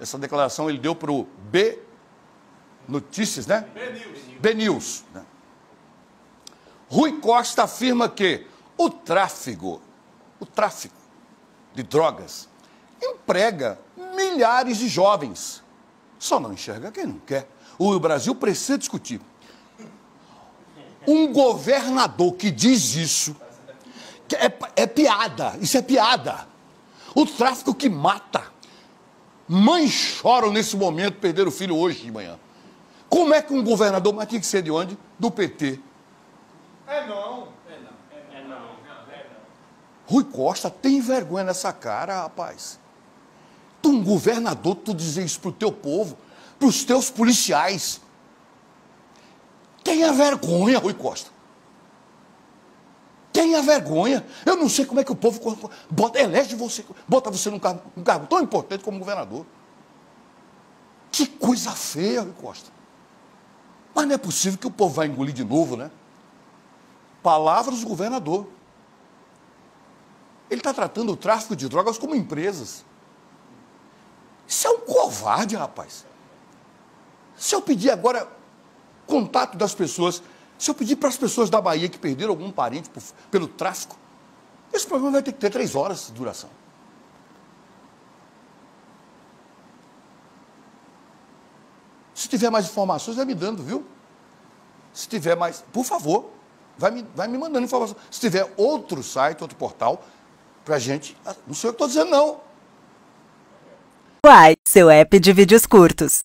Essa declaração ele deu para o B Notícias, né? B-News. B-News. Né? Rui Costa afirma que o tráfico, o tráfico de drogas emprega milhares de jovens. Só não enxerga quem não quer. O Brasil precisa discutir. Um governador que diz isso é, é piada. Isso é piada. O tráfico que mata. Mães choram nesse momento, perderam o filho hoje de manhã. Como é que um governador, mas tinha que ser de onde? Do PT. É não. É não. É não. É não. Rui Costa tem vergonha nessa cara, rapaz. Tu, um governador, tu dizer isso pro teu povo, pros teus policiais. Tenha vergonha, Rui Costa. Tenha vergonha. Eu não sei como é que o povo bota, elege você, bota você num cargo, num cargo tão importante como governador. Que coisa feia, Rui Costa. Mas não é possível que o povo vai engolir de novo, né? Palavras do governador. Ele está tratando o tráfico de drogas como empresas. Isso é um covarde, rapaz. Se eu pedir agora contato das pessoas, se eu pedir para as pessoas da Bahia que perderam algum parente por, pelo tráfico, esse programa vai ter que ter três horas de duração. Se tiver mais informações, vai me dando, viu? Se tiver mais, por favor, vai me, vai me mandando informação. Se tiver outro site, outro portal, para a gente. Não sei o que estou dizendo, não. Uai, seu app de vídeos curtos.